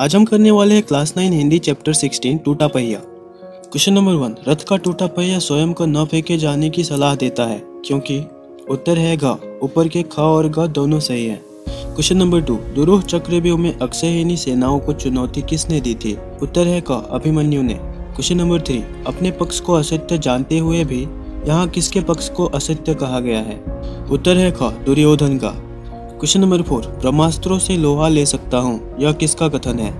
आज हम करने वाले हैं class nine Hindi chapter sixteen टूटा पहिया। क्वेश्चन नंबर वन रथ का टूटा पहिया स्वयं को न फेंके जाने की सलाह देता है, क्योंकि उत्तर है घ ऊपर के ख और ग दोनों सही है। क्वेश्चन नंबर टू दुरूह चक्रव्यूह में अक्षयहिनी सेनाओं को चुनौती किसने दी थी? उत्तर है क अभिमन्यु ने। क्वेश्चन नंबर थ्री अपने पक्ष को असत्य जानते हुए भी यहाँ किसके पक्ष को असत्य कहा गया है? उत्तर है ख दुर्योधन का क्वेश्चन नंबर फोर, ब्रह्मास्त्रों से लोहा ले सकता हूँ। यह किसका कथन है?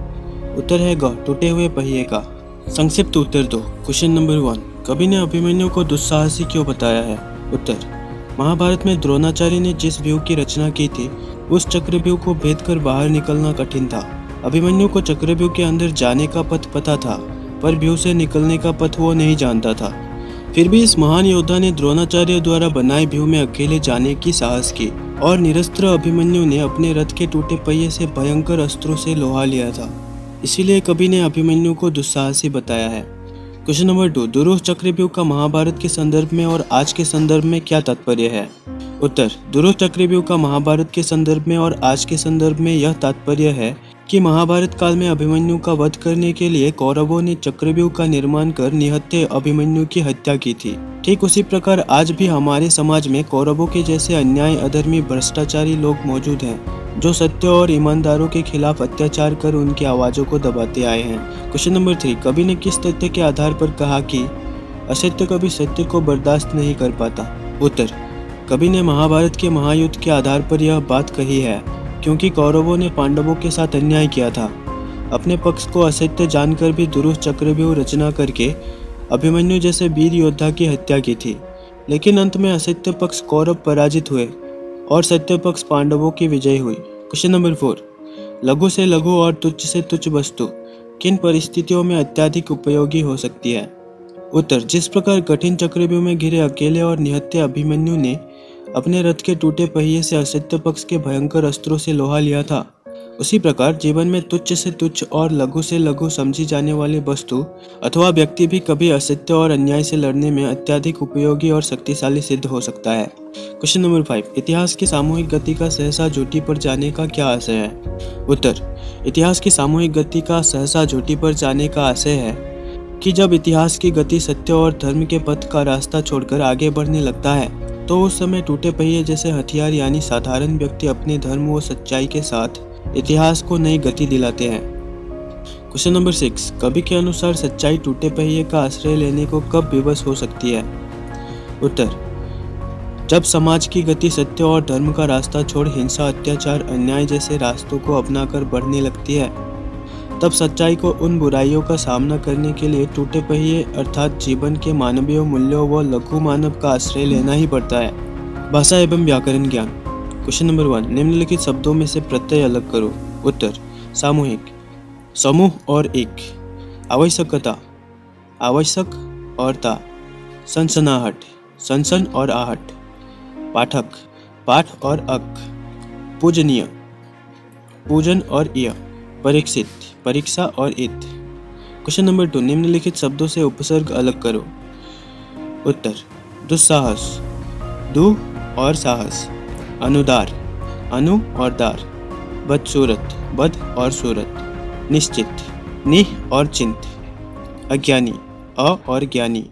उत्तर है ग, टूटे हुए पहिए का। संक्षिप्त उत्तर दो। क्वेश्चन नंबर वन, कवि ने अभिमन्यु को दुस्साहसी क्यों बताया है? उत्तर, महाभारत में द्रोणाचार्य ने जिस व्यू की रचना की थी, उस चक्रव्यूह को भेद कर बाहर निकलना कठिन था। अभिमन्यु को चक्रव्यूह के अंदर जाने का पथ पता था, पर व्यू से निकलने का पथ वो नहीं जानता था। फिर भी इस महान योद्धा ने द्रोणाचार्य द्वारा बनाए व्यू में अकेले जाने की साहस की और निरस्त्र अभिमन्यु ने अपने रथ के टूटे पहिए से भयंकर अस्त्रों से लोहा लिया था। इसीलिए कवि ने अभिमन्यु को दुस्साहसी बताया है। क्वेश्चन नंबर टू दुरूह चक्रव्यूह का महाभारत के संदर्भ में और आज के संदर्भ में क्या तात्पर्य है? उत्तर दुरूह चक्रव्यूह का महाभारत के संदर्भ में और आज के संदर्भ में यह तात्पर्य है कि महाभारत काल में अभिमन्यु का वध करने के लिए कौरवों ने चक्रव्यूह का निर्माण कर निहत्थे अभिमन्यु की हत्या की थी। ठीक उसी प्रकार आज भी हमारे समाज में कौरवों के जैसे अन्याय, अधर्मी, भ्रष्टाचारी लोग मौजूद हैं, जो सत्य और ईमानदारों के खिलाफ अत्याचार कर उनकी आवाज़ों को दबाते आए हैं। क्वेश्चन नंबर थ्री, कवि ने किस तथ्य के आधार पर कहा कि असत्य कभी सत्य को बर्दाश्त नहीं कर पाता? उत्तर, कवि ने महाभारत के महायुद्ध के आधार पर यह बात कही है क्योंकि कौरवों ने पांडवों के साथ अन्याय किया था। अपने पक्ष को असत्य जानकर भी दुरुस्त चक्रव्यूह रचना करके अभिमन्यु जैसे वीर योद्धा की हत्या की थी। लेकिन अंत में असत्य पक्ष कौरव पराजित हुए और सत्य पक्ष पांडवों की विजय हुई। Question number four. लघु से लघु और तुच्छ से तुच्छ वस्तु किन परिस्थितियों में अत्याधिक उपयोगी हो सकती है? उत्तर। जिस प्रकार कठिन चक्रव्यूह में घिरे अकेले और निहत्य अभिमन्यु ने अपने रथ के टूटे पहिए से असत्य पक्ष के भयंकर अस्त्रों से लोहा लिया था। उसी प्रकार जीवन में तुच्छ से तुच्छ और लघु से लघु समझी जाने वाली वस्तु अथवा व्यक्ति भी कभी असत्य और अन्याय से लड़ने में अत्याधिक उपयोगी और शक्तिशाली सिद्ध हो सकता है। क्वेश्चन नंबर फाइव, इतिहास की सामूहिक गति का सहसा झूठी पर जाने का क्या आशय है? उत्तर, इतिहास की सामूहिक गति का सहसा झूठी पर जाने का आशय है कि जब इतिहास की गति सत्य और धर्म के पथ का रास्ता छोड़कर आगे बढ़ने लगता है तो उस समय टूटे पहिए जैसे हथियार यानी साधारण व्यक्ति अपने धर्म व सच्चाई के साथ इतिहास को नई गति दिलाते हैं। क्वेश्चन नंबर सिक्स कवि के अनुसार सच्चाई टूटे पहिए का आश्रय लेने को कब विवश हो सकती है? उत्तर, जब समाज की गति सत्य और धर्म का रास्ता छोड़ हिंसा, अत्याचार, अन्याय जैसे रास्तों को अपनाकर बढ़ने लगती है तब सच्चाई को उन बुराइयों का सामना करने के लिए टूटे पहिए, अर्थात जीवन के मानवीय मूल्यों व लघु मानव का आश्रय लेना ही पड़ता है। भाषा एवं व्याकरण ज्ञान। क्वेश्चन नंबर वन, निम्नलिखित शब्दों में से प्रत्यय अलग करो। उत्तर, सामूहिक, समूह और एक। आवश्यकता, आवश्यक और ता। सनसनाहट, सनसन और आहट। पाठक, पाठ और अक। पूजनीय, पूजन और य परीक्षित, परीक्षा और इत क्वेश्चन नंबर टू निम्नलिखित शब्दों से उपसर्ग अलग करो। उत्तर, दुस्साहस, दु और साहस, अनुदार, अनु और दार, बदसूरत, बद और सूरत, निश्चित, निह और चिंत, अज्ञानी, अ और ज्ञानी।